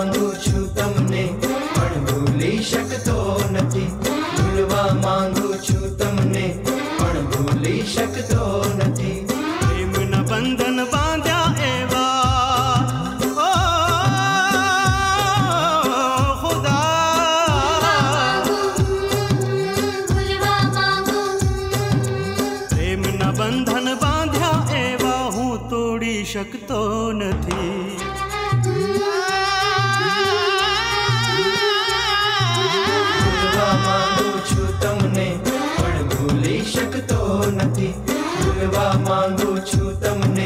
માંગુ છું તમને પણ ભૂલી શકતો નથી ભૂલવા માંગુ છું તમને પણ ભૂલી શકતો નથી પ્રેમના બંધન બાંધ્યા એવા ઓ ખુદા પ્રેમના બંધન બાંધ્યા એવા હું તોડી શકતો નથી માગવા માંગુ છું તમને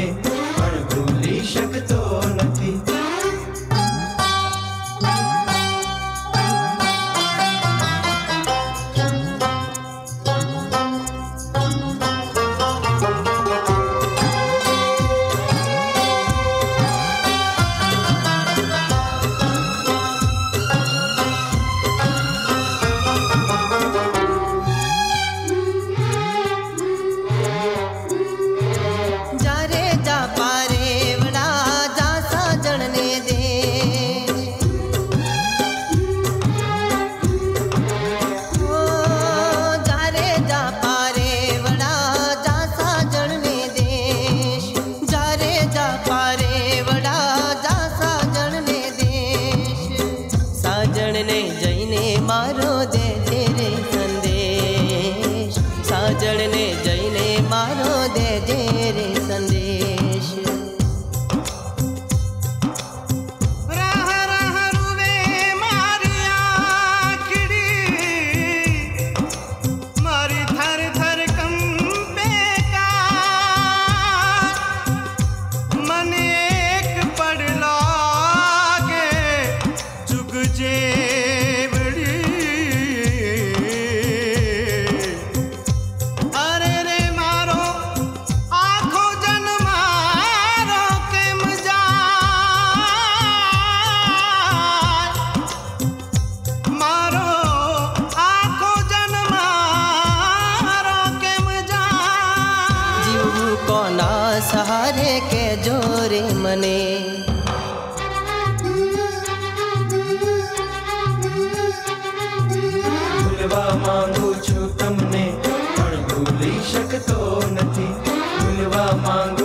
जैने मारो जय जे रे। ना सहारे के जोरे मने ભૂલવા માંગુ છું તમને પણ ભૂલી શકતો નથી ભૂલવા માંગુ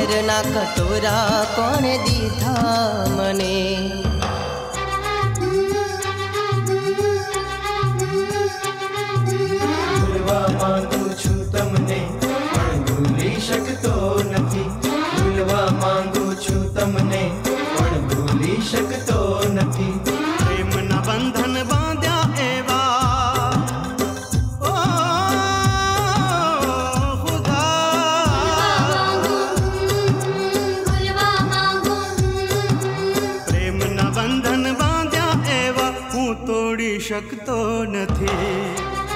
ઝેરના કટોરા કોણે દીધા મને छोड़ी शकतो नथी